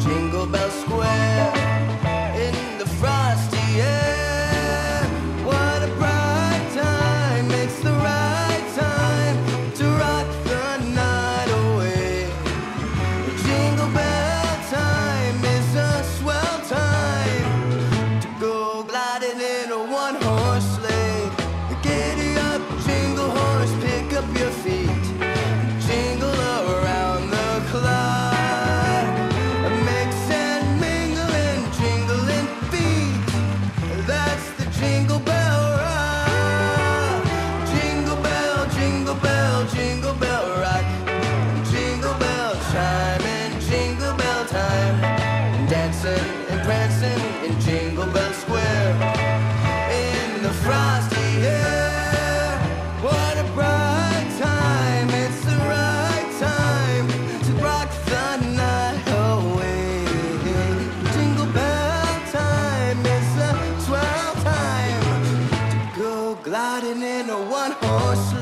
jingle bells. prancing in Jingle Bell Square in the frosty air. What a bright time! It's the right time to rock the night away. Jingle Bell time is the twelfth time to go gliding in a one-horse.